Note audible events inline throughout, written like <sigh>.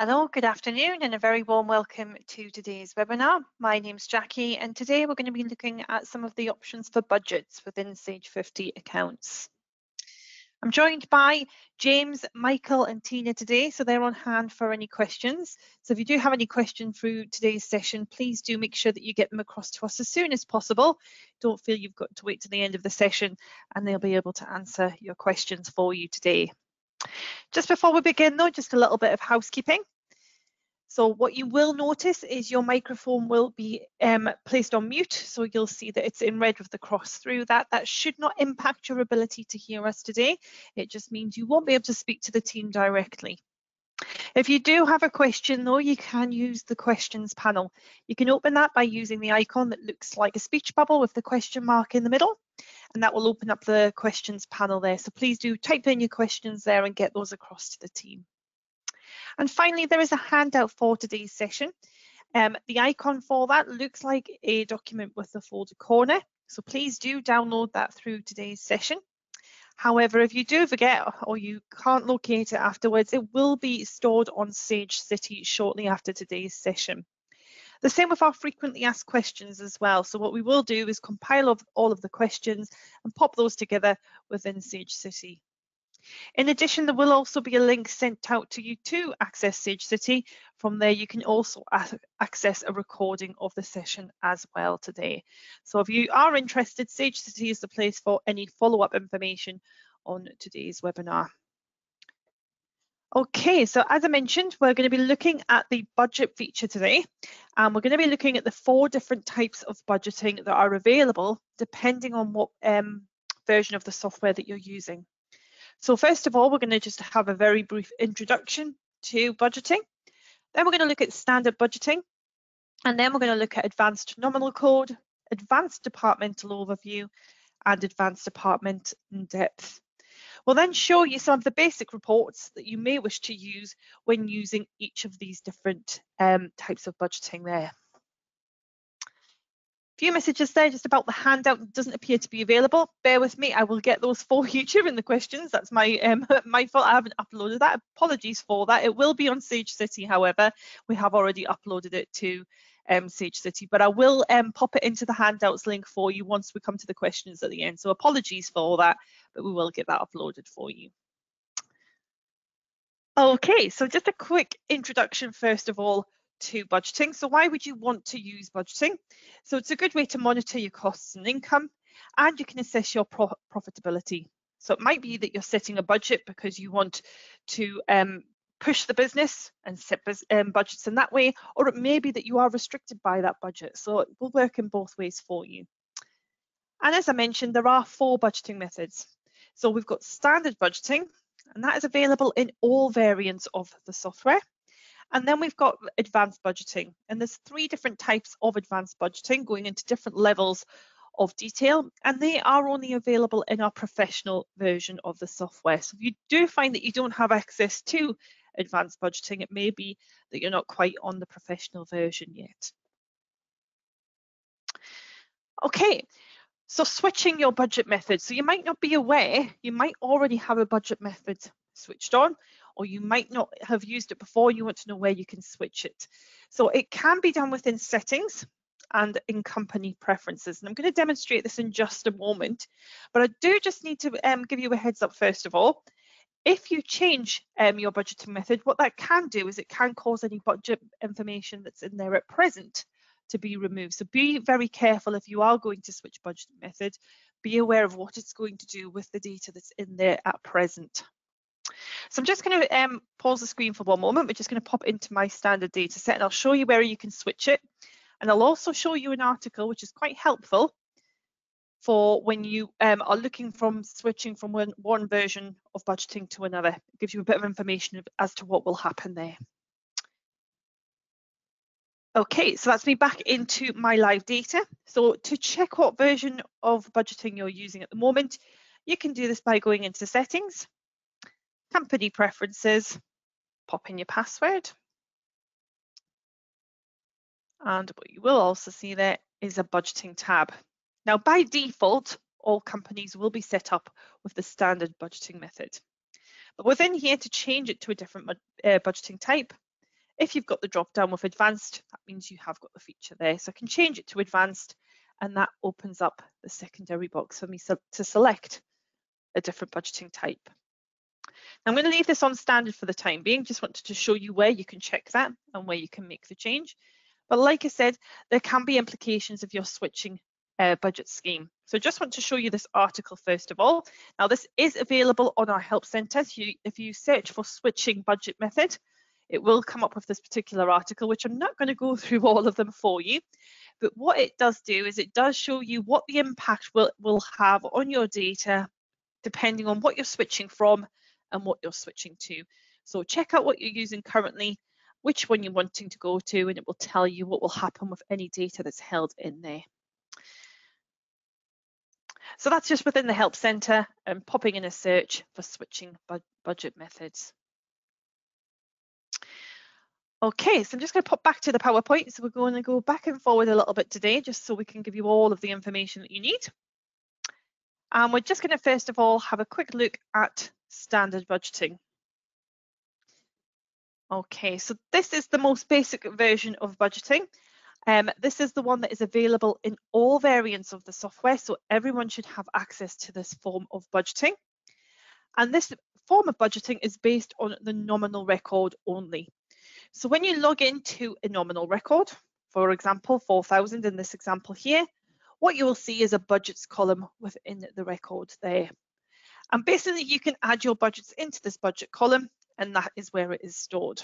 Hello, good afternoon and a very warm welcome to today's webinar. My name's Jackie and today we're going to be looking at some of the options for budgets within Sage 50 accounts. I'm joined by James, Michael and Tina today, so they're on hand for any questions. So if you do have any questions through today's session, please do make sure that you get them across to us as soon as possible. Don't feel you've got to wait to the end of the session and they'll be able to answer your questions for you today. Just before we begin though, just a little bit of housekeeping. So what you will notice is your microphone will be um, placed on mute. So you'll see that it's in red with the cross through that. That should not impact your ability to hear us today. It just means you won't be able to speak to the team directly. If you do have a question though, you can use the questions panel. You can open that by using the icon that looks like a speech bubble with the question mark in the middle and that will open up the questions panel there. So please do type in your questions there and get those across to the team. And finally, there is a handout for today's session. Um, the icon for that looks like a document with the folder corner. So please do download that through today's session. However, if you do forget or you can't locate it afterwards, it will be stored on Sage City shortly after today's session. The same with our frequently asked questions as well. So what we will do is compile all of the questions and pop those together within Sage City. In addition, there will also be a link sent out to you to access Sage City. From there, you can also access a recording of the session as well today. So if you are interested, Sage City is the place for any follow-up information on today's webinar. Okay, so as I mentioned, we're going to be looking at the budget feature today, and we're going to be looking at the four different types of budgeting that are available depending on what um, version of the software that you're using. So first of all, we're going to just have a very brief introduction to budgeting. Then we're going to look at standard budgeting, and then we're going to look at advanced nominal code, advanced departmental overview, and advanced department in depth. We'll then show you some of the basic reports that you may wish to use when using each of these different um, types of budgeting there few messages there just about the handout doesn't appear to be available. Bear with me, I will get those for <laughs> you during the questions. That's my um, <laughs> my fault. I haven't uploaded that. Apologies for that. It will be on Sage City, however. We have already uploaded it to um, Sage City, but I will um, pop it into the handouts link for you once we come to the questions at the end. So apologies for all that, but we will get that uploaded for you. Okay, so just a quick introduction first of all to budgeting. So why would you want to use budgeting? So it's a good way to monitor your costs and income and you can assess your pro profitability. So it might be that you're setting a budget because you want to um, push the business and set um, budgets in that way, or it may be that you are restricted by that budget. So it will work in both ways for you. And as I mentioned, there are four budgeting methods. So we've got standard budgeting, and that is available in all variants of the software. And then we've got advanced budgeting. And there's three different types of advanced budgeting going into different levels of detail and they are only available in our professional version of the software. So if you do find that you don't have access to advanced budgeting, it may be that you're not quite on the professional version yet. Okay, so switching your budget method. So you might not be aware, you might already have a budget method switched on or you might not have used it before, you want to know where you can switch it. So it can be done within settings and in company preferences. And I'm going to demonstrate this in just a moment, but I do just need to um, give you a heads up first of all. If you change um, your budgeting method, what that can do is it can cause any budget information that's in there at present to be removed. So be very careful if you are going to switch budget method, be aware of what it's going to do with the data that's in there at present. So I'm just going to um, pause the screen for one moment. We're just going to pop into my standard data set and I'll show you where you can switch it. And I'll also show you an article which is quite helpful for when you um, are looking from switching from one, one version of budgeting to another. It gives you a bit of information as to what will happen there. Okay, so that's me back into my live data. So to check what version of budgeting you're using at the moment, you can do this by going into settings company preferences, pop in your password. And what you will also see there is a budgeting tab. Now, by default, all companies will be set up with the standard budgeting method. But within here, to change it to a different uh, budgeting type, If you've got the drop down with advanced, that means you have got the feature there. So I can change it to advanced and that opens up the secondary box for me to select a different budgeting type. I'm going to leave this on standard for the time being, just wanted to show you where you can check that and where you can make the change. But like I said, there can be implications if you're switching uh, budget scheme. So I just want to show you this article first of all. Now this is available on our help centre. If you, if you search for switching budget method, it will come up with this particular article, which I'm not going to go <laughs> through all of them for you. But what it does do is it does show you what the impact will, will have on your data, depending on what you're switching from and what you're switching to. So check out what you're using currently, which one you're wanting to go to, and it will tell you what will happen with any data that's held in there. So that's just within the Help Centre and popping in a search for switching bu budget methods. Okay, so I'm just going to pop back to the PowerPoint. So we're going to go back and forward a little bit today, just so we can give you all of the information that you need. And we're just going to first of all have a quick look at standard budgeting. Okay, so this is the most basic version of budgeting. Um, this is the one that is available in all variants of the software, so everyone should have access to this form of budgeting. And this form of budgeting is based on the nominal record only. So when you log into a nominal record, for example, 4,000 in this example here, what you will see is a budgets column within the record there. And basically you can add your budgets into this budget column and that is where it is stored.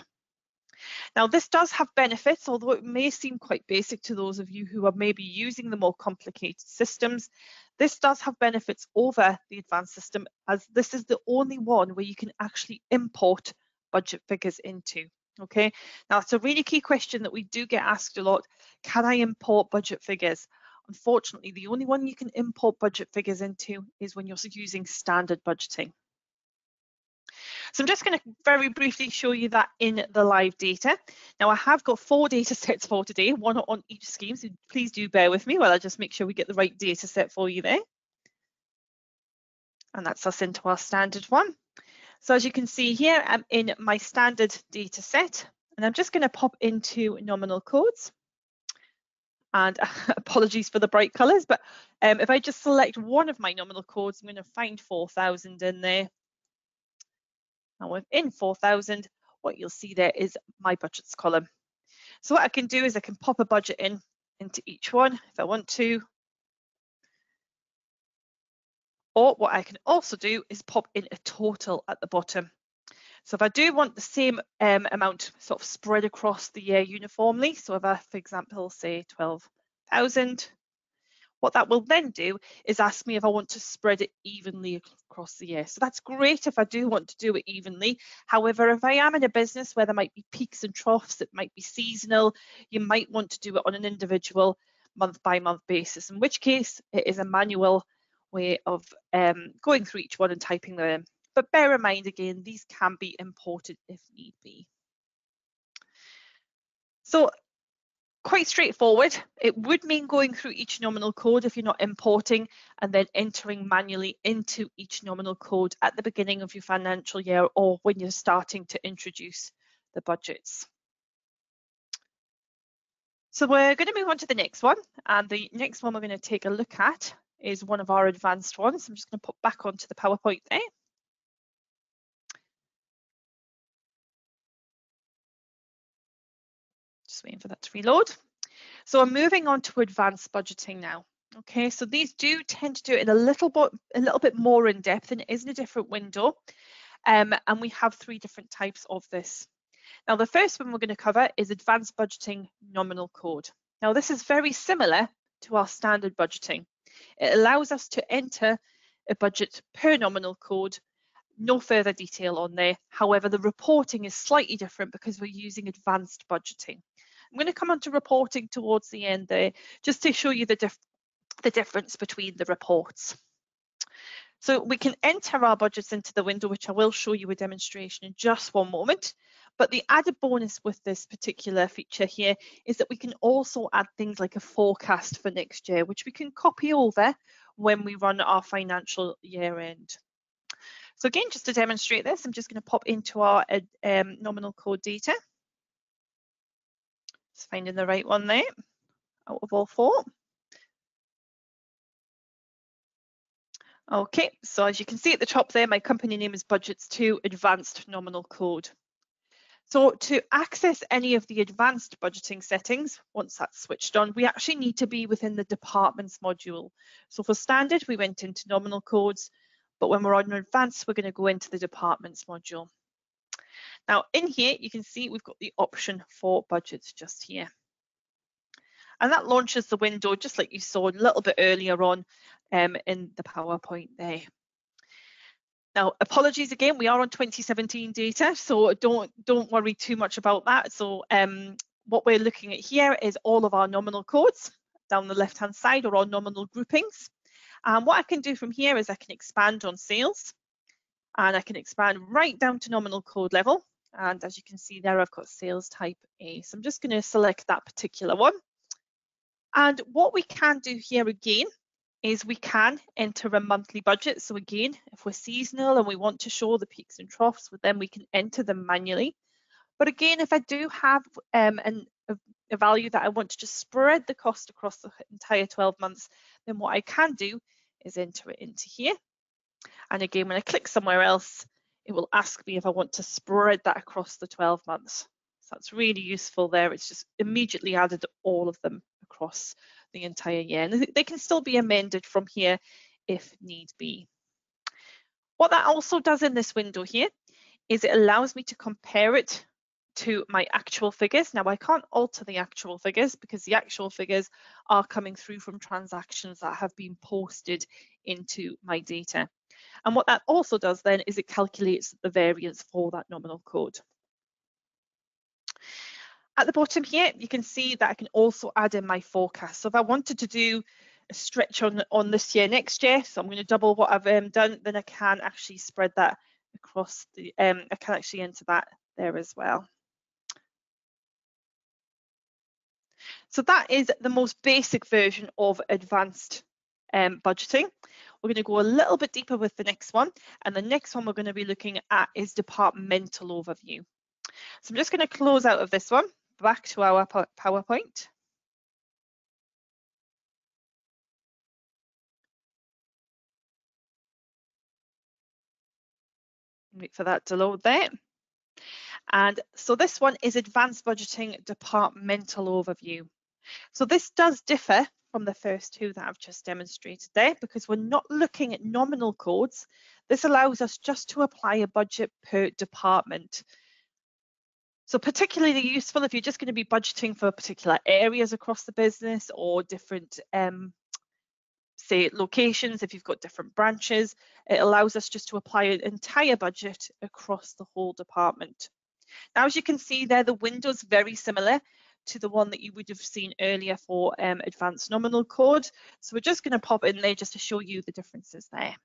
Now this does have benefits, although it may seem quite basic to those of you who are maybe using the more complicated systems. This does have benefits over the advanced system as this is the only one where you can actually import budget figures into. Okay, now it's a really key question that we do get asked a lot. Can I import budget figures? Unfortunately, the only one you can import budget figures into is when you're using standard budgeting. So I'm just going to very briefly show you that in the live data. Now I have got four data sets for today, one on each scheme, so please do bear with me while I just make sure we get the right data set for you there. And that's us into our standard one. So as you can see here, I'm in my standard data set, and I'm just going to pop into nominal codes and <laughs> apologies for the bright colours, but um, if I just select one of my nominal codes, I'm going to find 4,000 in there. And within 4,000, what you'll see there is my budgets column. So what I can do is I can pop a budget in into each one if I want to. Or what I can also do is pop in a total at the bottom. So if I do want the same um, amount sort of spread across the year uniformly, so if I, for example, say 12,000, what that will then do is ask me if I want to spread it evenly across the year. So that's great if I do want to do it evenly. However, if I am in a business where there might be peaks and troughs, it might be seasonal, you might want to do it on an individual month by month basis, in which case it is a manual way of um, going through each one and typing them in. but bear in mind again, these can be imported if need be. So quite straightforward. It would mean going through each nominal code if you're not importing and then entering manually into each nominal code at the beginning of your financial year or when you're starting to introduce the budgets. So we're going to move on to the next one and the next one we're going to take a look at is one of our advanced ones. I'm just going to put back onto the PowerPoint there. Waiting for that to reload. So I'm moving on to advanced budgeting now. Okay, so these do tend to do it in a little bit, a little bit more in depth and it is in a different window. Um, and we have three different types of this. Now, the first one we're going to cover is advanced budgeting nominal code. Now, this is very similar to our standard budgeting. It allows us to enter a budget per nominal code no further detail on there. However, the reporting is slightly different because we're using advanced budgeting. I'm going to come on to reporting towards the end there, just to show you the, dif the difference between the reports. So we can enter our budgets into the window, which I will show you a demonstration in just one moment. But the added bonus with this particular feature here is that we can also add things like a forecast for next year, which we can copy over when we run our financial year end. So again, just to demonstrate this, I'm just going to pop into our um, nominal code data. Just finding the right one there out of all four. Okay, so as you can see at the top there, my company name is Budgets 2 Advanced Nominal Code. So to access any of the advanced budgeting settings, once that's switched on, we actually need to be within the departments module. So for standard, we went into nominal codes, but when we're on advanced, we're going to go into the departments module. Now in here, you can see we've got the option for budgets just here. And that launches the window just like you saw a little bit earlier on um, in the PowerPoint there. Now, apologies again, we are on 2017 data, so don't don't worry too much about that. So um, what we're looking at here is all of our nominal codes down the left-hand side or our nominal groupings. And what I can do from here is I can expand on sales and I can expand right down to nominal code level. And as you can see there, I've got sales type A. So I'm just going to select that particular one. And what we can do here again is we can enter a monthly budget. So again, if we're seasonal and we want to show the peaks and troughs, then we can enter them manually. But again, if I do have um, an, a, a value that I want to just spread the cost across the entire 12 months, then what I can do is enter it into here. And again, when I click somewhere else, it will ask me if I want to spread that across the 12 months. So that's really useful there. It's just immediately added all of them across the entire year. And they can still be amended from here if need be. What that also does in this window here is it allows me to compare it to my actual figures. Now I can't alter the actual figures because the actual figures are coming through from transactions that have been posted into my data. And what that also does then is it calculates the variance for that nominal code. At the bottom here, you can see that I can also add in my forecast. So if I wanted to do a stretch on, on this year next year, so I'm going to double what I've um, done, then I can actually spread that across the, um, I can actually enter that there as well. So that is the most basic version of advanced um, budgeting. We're going to go a little bit deeper with the next one. And the next one we're going to be looking at is departmental overview. So I'm just going to close out of this one back to our PowerPoint. Wait for that to load there. And so this one is Advanced Budgeting Departmental Overview. So this does differ from the first two that I've just demonstrated there because we're not looking at nominal codes. This allows us just to apply a budget per department. So particularly useful if you're just going to be budgeting for particular areas across the business or different, um, say, locations, if you've got different branches, it allows us just to apply an entire budget across the whole department. Now, as you can see there, the window's very similar to the one that you would have seen earlier for um, advanced nominal code. So we're just going to pop in there just to show you the differences there.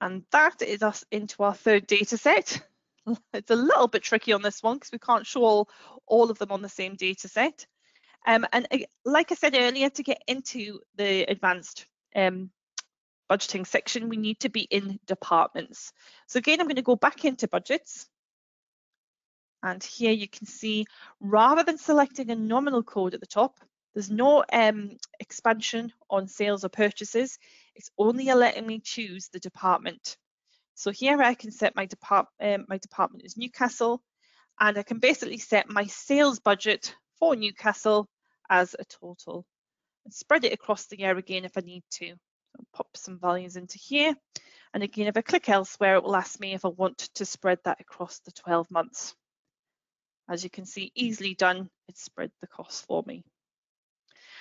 And that is us into our third data set. <laughs> It's a little bit tricky on this one because we can't show all, all of them on the same data set. Um, and uh, like I said earlier, to get into the advanced um, budgeting section, we need to be in departments. So again, I'm going to go back into budgets. And here you can see, rather than selecting a nominal code at the top, there's no um, expansion on sales or purchases. It's only letting me choose the department. So here I can set my, um, my department is Newcastle, and I can basically set my sales budget for Newcastle as a total and spread it across the year again if I need to. Pop some values into here. And again, if I click elsewhere, it will ask me if I want to spread that across the 12 months. As you can see, easily done, it spread the cost for me.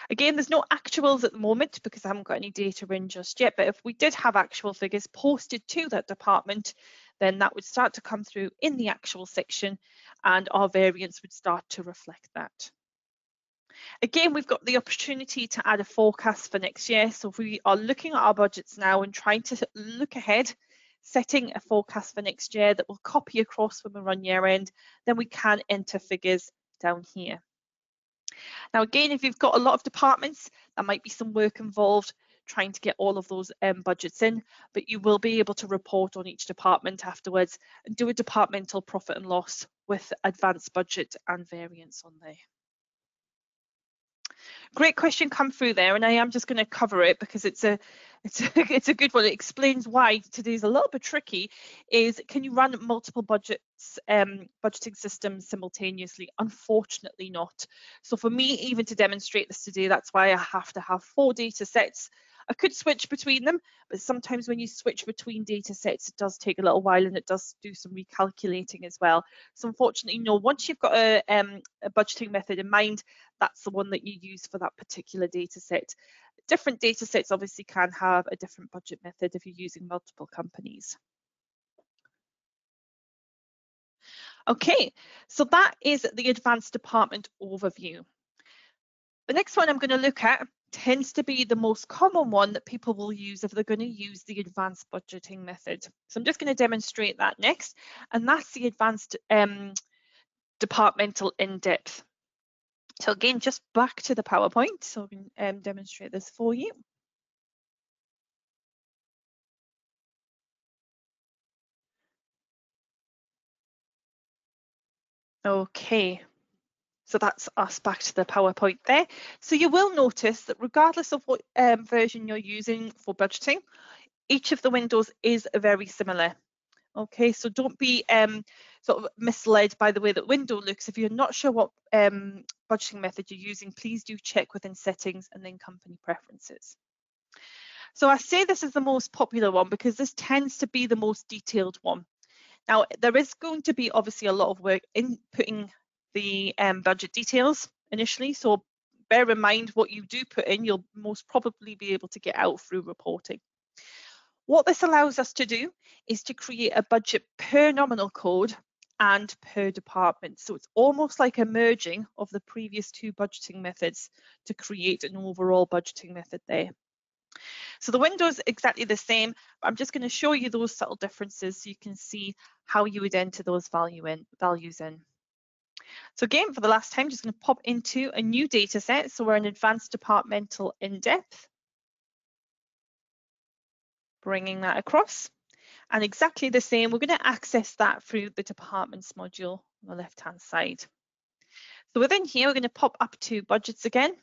Again, there's no actuals at the moment because I haven't got any data in just yet, but if we did have actual figures posted to that department, then that would start to come through in the actual section and our variance would start to reflect that. Again, we've got the opportunity to add a forecast for next year. So if we are looking at our budgets now and trying to look ahead, setting a forecast for next year that will copy across when we run year end, then we can enter figures down here. Now, again, if you've got a lot of departments, there might be some work involved trying to get all of those um, budgets in, but you will be able to report on each department afterwards and do a departmental profit and loss with advanced budget and variance on there. Great question come through there, and I am just going to cover it because it's a <laughs> it's a, it's a good one. It explains why today's a little bit tricky. Is can you run multiple budgets, um, budgeting systems simultaneously? Unfortunately, not. So for me, even to demonstrate this today, that's why I have to have four data sets I could switch between them, but sometimes when you switch between data sets, it does take a little while and it does do some recalculating as well. So unfortunately, no, once you've got a, um, a budgeting method in mind, that's the one that you use for that particular data set. Different data sets obviously can have a different budget method if you're using multiple companies. Okay, so that is the advanced department overview. The next one I'm going to look at tends to be the most common one that people will use if they're going to use the advanced budgeting method. So I'm just going to demonstrate that next, and that's the advanced um, departmental in-depth. So again, just back to the PowerPoint, so I can um, demonstrate this for you. Okay, so that's us back to the PowerPoint there. So you will notice that regardless of what um, version you're using for budgeting, each of the windows is very similar. Okay, so don't be um, sort of misled by the way that window looks. If you're not sure what um, budgeting method you're using, please do check within settings and then company preferences. So I say this is the most popular one because this tends to be the most detailed one. Now, there is going to be obviously a lot of work in putting the um, budget details initially. So bear in mind what you do put in, you'll most probably be able to get out through reporting. What this allows us to do is to create a budget per nominal code and per department. So it's almost like a merging of the previous two budgeting methods to create an overall budgeting method there. So the window is exactly the same, I'm just going to show you those subtle differences so you can see how you would enter those value in, values in. So again, for the last time, just going to pop into a new data set. So we're an advanced departmental in-depth. Bringing that across. And exactly the same, we're going to access that through the departments module on the left-hand side. So within here, we're going to pop up to budgets again.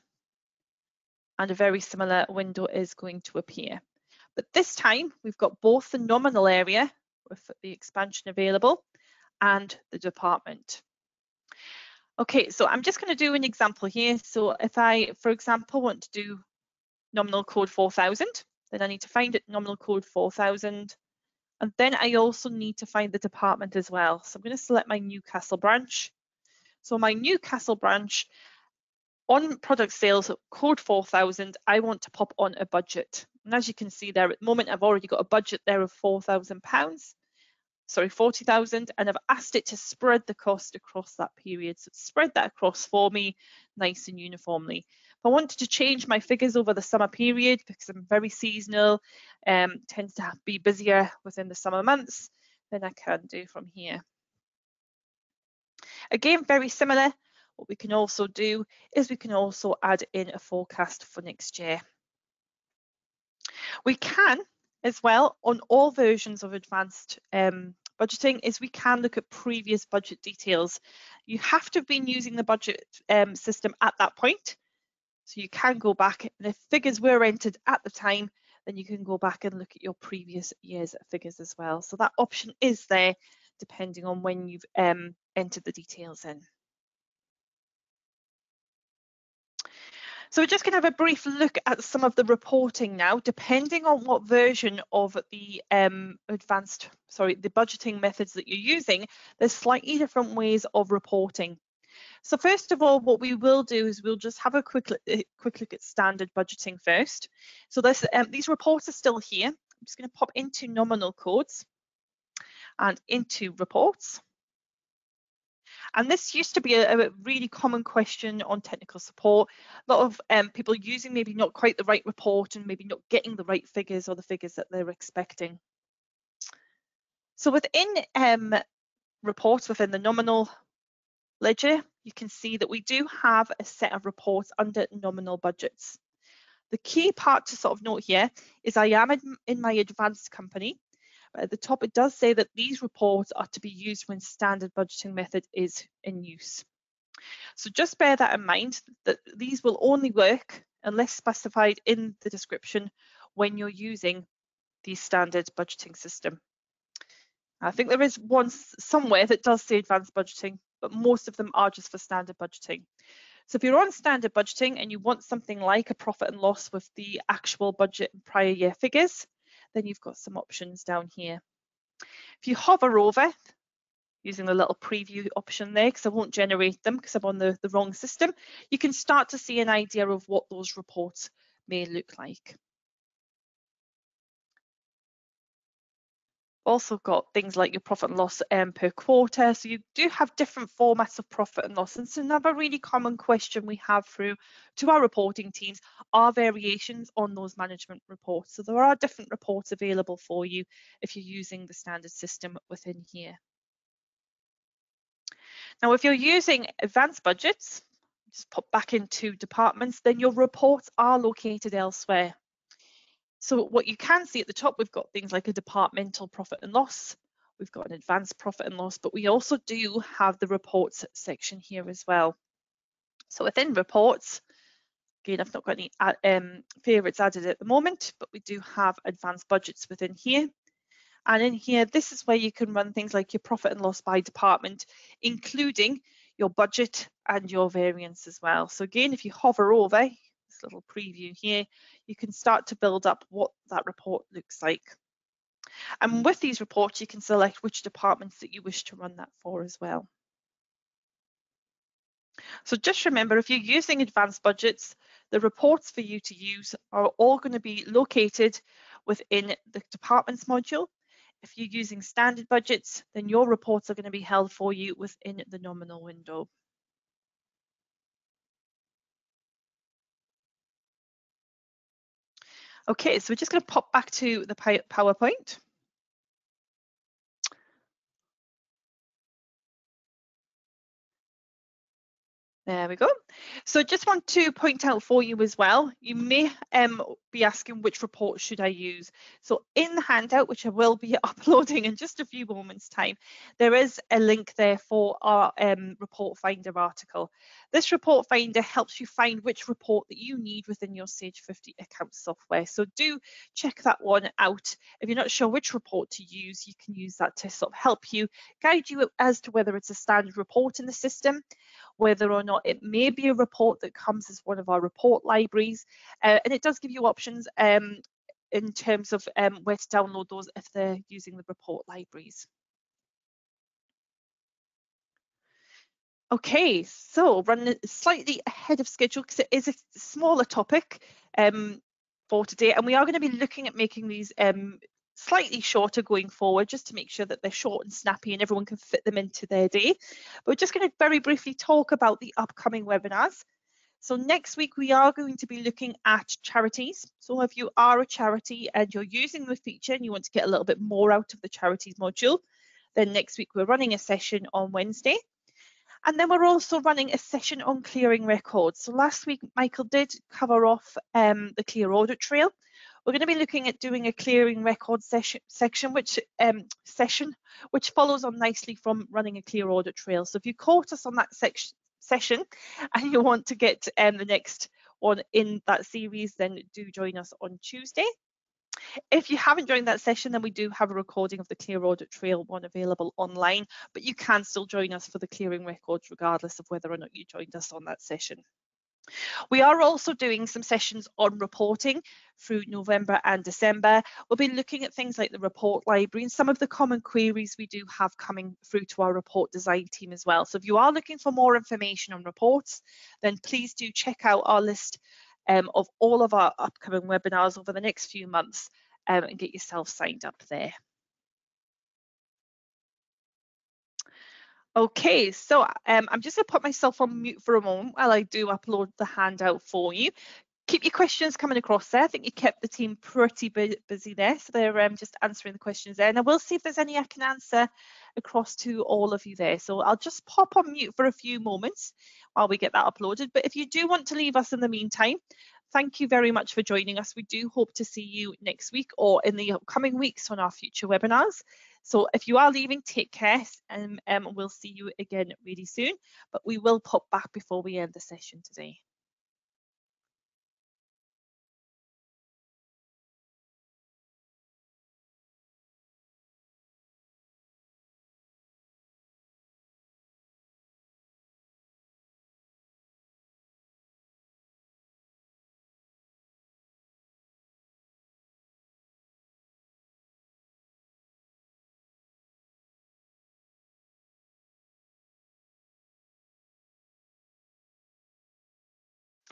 And a very similar window is going to appear. But this time, we've got both the nominal area with the expansion available and the department. Okay, so I'm just going to do an example here. So if I, for example, want to do nominal code 4000, then I need to find it nominal code 4000. And then I also need to find the department as well. So I'm going to select my Newcastle branch. So my Newcastle branch on product sales code 4000, I want to pop on a budget. And as you can see there at the moment, I've already got a budget there of £4,000 sorry, 40,000 and I've asked it to spread the cost across that period. So spread that across for me nice and uniformly. If I wanted to change my figures over the summer period because I'm very seasonal, um, tends to be busier within the summer months, then I can do from here. Again, very similar. What we can also do is we can also add in a forecast for next year. We can as well on all versions of advanced um, budgeting is we can look at previous budget details. You have to have been using the budget um, system at that point. So you can go back and if figures were entered at the time, then you can go back and look at your previous year's figures as well. So that option is there depending on when you've um, entered the details in. So we're just going to have a brief look at some of the reporting now, depending on what version of the um, advanced, sorry, the budgeting methods that you're using, there's slightly different ways of reporting. So first of all, what we will do is we'll just have a quick, uh, quick look at standard budgeting first. So this, um, these reports are still here. I'm just going to pop into nominal codes and into reports. And this used to be a, a really common question on technical support. A lot of um, people using maybe not quite the right report and maybe not getting the right figures or the figures that they're expecting. So within um, reports within the nominal ledger, you can see that we do have a set of reports under nominal budgets. The key part to sort of note here is I am in, in my advanced company, but at the top it does say that these reports are to be used when standard budgeting method is in use. So just bear that in mind that these will only work unless specified in the description when you're using the standard budgeting system. I think there is one somewhere that does say advanced budgeting, but most of them are just for standard budgeting. So if you're on standard budgeting and you want something like a profit and loss with the actual budget and prior year figures, then you've got some options down here. If you hover over, using the little preview option there, because I won't generate them because I'm on the, the wrong system, you can start to see an idea of what those reports may look like. Also got things like your profit and loss um, per quarter. So you do have different formats of profit and loss. And so another really common question we have through to our reporting teams are variations on those management reports. So there are different reports available for you if you're using the standard system within here. Now, if you're using advanced budgets, just pop back into departments, then your reports are located elsewhere. So what you can see at the top, we've got things like a departmental profit and loss. We've got an advanced profit and loss, but we also do have the reports section here as well. So within reports, again, I've not got any uh, um, favourites added at the moment, but we do have advanced budgets within here. And in here, this is where you can run things like your profit and loss by department, including your budget and your variance as well. So again, if you hover over, this little preview here, you can start to build up what that report looks like. And with these reports, you can select which departments that you wish to run that for as well. So just remember, if you're using advanced budgets, the reports for you to use are all going to be located within the departments module. If you're using standard budgets, then your reports are going to be held for you within the nominal window. Okay, so we're just going to pop back to the PowerPoint. There we go. So just want to point out for you as well, you may um, be asking which report should I use. So in the handout, which I will be <laughs> uploading in just a few moments time, there is a link there for our um, report finder article. This report finder helps you find which report that you need within your Sage 50 account software. So do check that one out. If you're not sure which report to use, you can use that to sort of help you guide you as to whether it's a standard report in the system whether or not it may be a report that comes as one of our report libraries. Uh, and it does give you options um, in terms of um, where to download those if they're using the report libraries. Okay, so running slightly ahead of schedule because it is a smaller topic um, for today, and we are going to be looking at making these um, slightly shorter going forward just to make sure that they're short and snappy and everyone can fit them into their day. But we're just going to very briefly talk about the upcoming webinars. So next week we are going to be looking at charities. So if you are a charity and you're using the feature and you want to get a little bit more out of the charities module, then next week we're running a session on Wednesday. And then we're also running a session on clearing records. So last week Michael did cover off um, the clear audit trail. We're going to be looking at doing a clearing record session, section, which um, session, which follows on nicely from running a clear audit trail. So if you caught us on that section, session <laughs> and you want to get um, the next one in that series, then do join us on Tuesday. If you haven't joined that session, then we do have a recording of the Clear Audit Trail one available online, but you can still join us for the clearing records regardless of whether or not you joined us on that session. We are also doing some sessions on reporting through November and December. We'll be looking at things like the report library and some of the common queries we do have coming through to our report design team as well. So if you are looking for more information on reports, then please do check out our list um, of all of our upcoming webinars over the next few months um, and get yourself signed up there. Okay, so um, I'm just going to put myself on mute for a moment while I do upload the handout for you. Keep your questions coming across there. I think you kept the team pretty busy there, so they're um, just answering the questions there. And I will see if there's any I can answer across to all of you there. So I'll just pop on mute for a few moments while we get that uploaded. But if you do want to leave us in the meantime, thank you very much for joining us. We do hope to see you next week or in the upcoming weeks on our future webinars. So if you are leaving, take care and um, we'll see you again really soon. But we will pop back before we end the session today.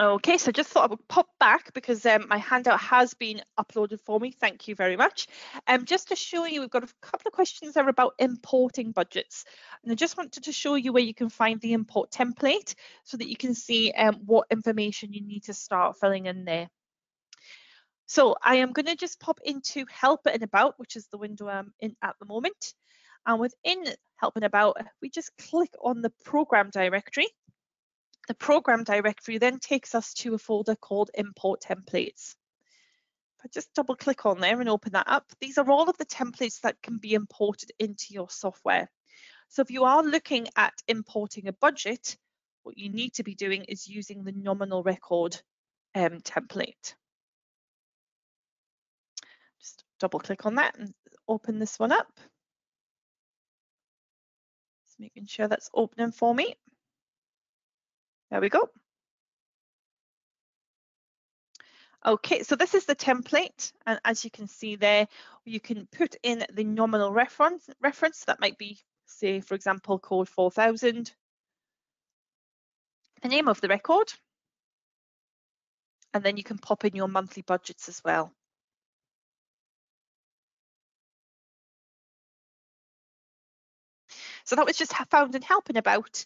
Okay, so just thought I would pop back because um, my handout has been uploaded for me. Thank you very much. Um, just to show you, we've got a couple of questions there about importing budgets. And I just wanted to show you where you can find the import template so that you can see um, what information you need to start filling in there. So I am going to just pop into help and about, which is the window I'm in at the moment. And within help and about, we just click on the program directory the program directory then takes us to a folder called import templates. If I just double click on there and open that up, these are all of the templates that can be imported into your software. So if you are looking at importing a budget, what you need to be doing is using the nominal record um, template. Just double click on that and open this one up. Just making sure that's opening for me. There we go. Okay, so this is the template, and as you can see there, you can put in the nominal reference. Reference that might be, say, for example, code 4000, the name of the record, and then you can pop in your monthly budgets as well. So that was just found in help and about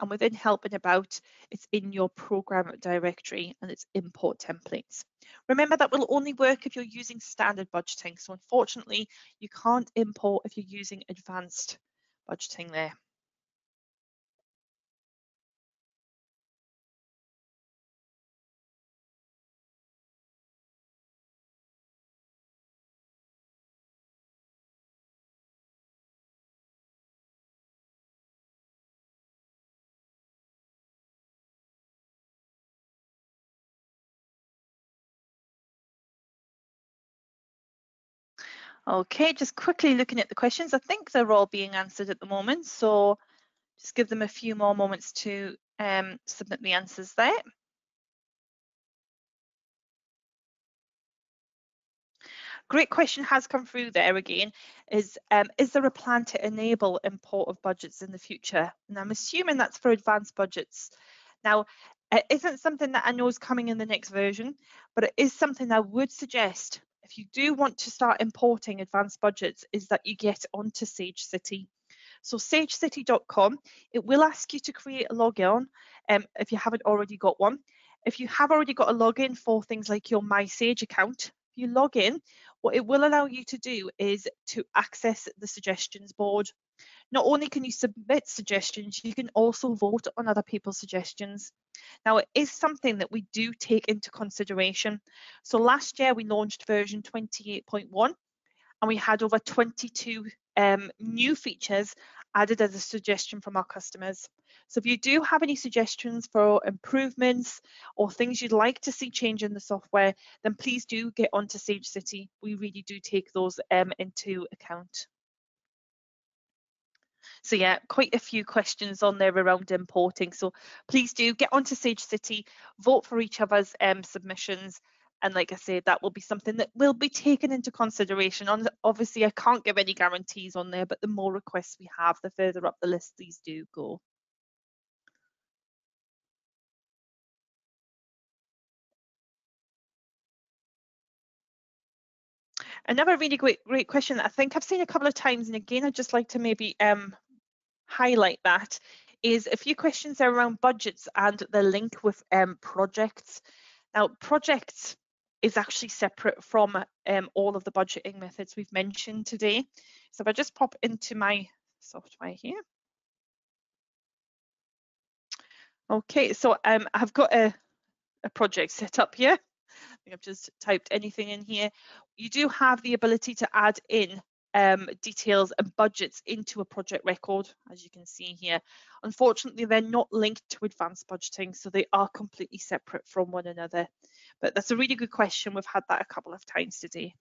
and within help and about, it's in your program directory and it's import templates. Remember that will only work if you're using standard budgeting. So unfortunately, you can't import if you're using advanced budgeting there. Okay, just quickly looking at the questions. I think they're all being answered at the moment, so just give them a few more moments to um, submit the answers there. Great question has come through there again, is um, is there a plan to enable import of budgets in the future? And I'm assuming that's for advanced budgets. Now, it isn't something that I know is coming in the next version, but it is something I would suggest if you do want to start importing advanced budgets is that you get onto Sage City. So sagecity.com, it will ask you to create a login um, if you haven't already got one. If you have already got a login for things like your MySage account, if you log in, what it will allow you to do is to access the suggestions board. Not only can you submit suggestions, you can also vote on other people's suggestions. Now, it is something that we do take into consideration. So last year we launched version 28.1 and we had over 22 um, new features added as a suggestion from our customers. So if you do have any suggestions for improvements or things you'd like to see change in the software, then please do get onto Sage City. We really do take those um, into account. So yeah, quite a few questions on there around importing. So please do get onto Sage City, vote for each other's um, submissions. And like I said, that will be something that will be taken into consideration. On obviously, I can't give any guarantees on there, but the more requests we have, the further up the list these do go. Another really great great question that I think I've seen a couple of times, and again, I'd just like to maybe um, highlight that is a few questions around budgets and the link with um, projects. Now, projects is actually separate from um, all of the budgeting methods we've mentioned today. So if I just pop into my software here. Okay, so um, I've got a, a project set up here. I've just typed anything in here. You do have the ability to add in um, details and budgets into a project record, as you can see here. Unfortunately, they're not linked to advanced budgeting, so they are completely separate from one another. But that's a really good question. We've had that a couple of times today.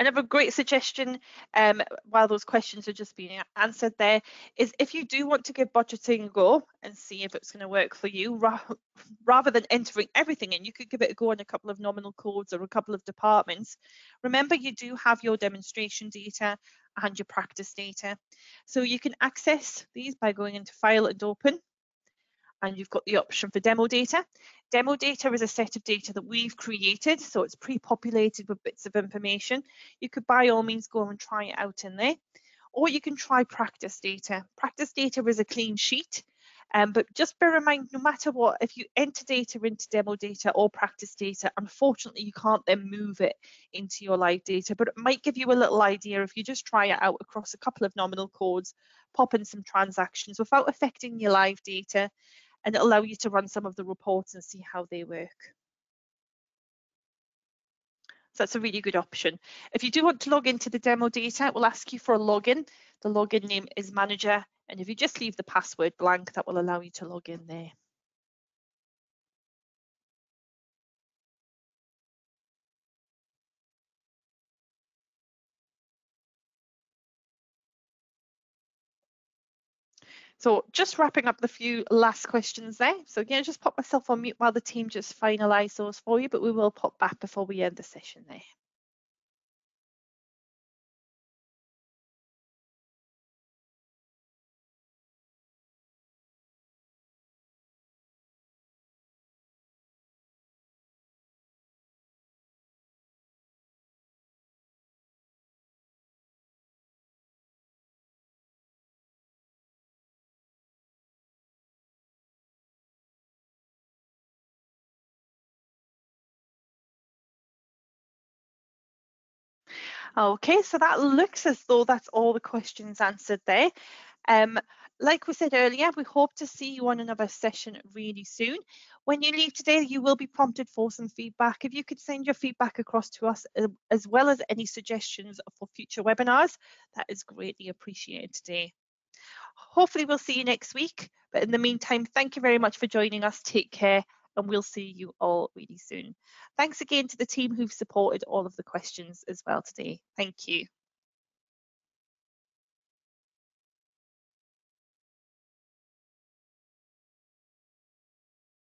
Another great suggestion um, while those questions are just being answered there is if you do want to give budgeting a go and see if it's going to work for you, ra rather than entering everything in, you could give it a go on a couple of nominal codes or a couple of departments. Remember, you do have your demonstration data and your practice data. So you can access these by going into File and Open and you've got the option for demo data. Demo data is a set of data that we've created, so it's pre-populated with bits of information. You could by all means go and try it out in there, or you can try practice data. Practice data is a clean sheet, um, but just bear in mind, no matter what, if you enter data into demo data or practice data, unfortunately, you can't then move it into your live data, but it might give you a little idea if you just try it out across a couple of nominal codes, pop in some transactions without affecting your live data, and it'll allow you to run some of the reports and see how they work. So that's a really good option. If you do want to log into the demo data, it will ask you for a login. The login name is manager. And if you just leave the password blank, that will allow you to log in there. So just wrapping up the few last questions there. So again, just pop myself on mute while the team just finalise those for you, but we will pop back before we end the session there. Okay, so that looks as though that's all the questions answered there. Um, like we said earlier, we hope to see you on another session really soon. When you leave today, you will be prompted for some feedback. If you could send your feedback across to us, uh, as well as any suggestions for future webinars, that is greatly appreciated today. Hopefully we'll see you next week. But in the meantime, thank you very much for joining us. Take care and we'll see you all really soon. Thanks again to the team who've supported all of the questions as well today. Thank you.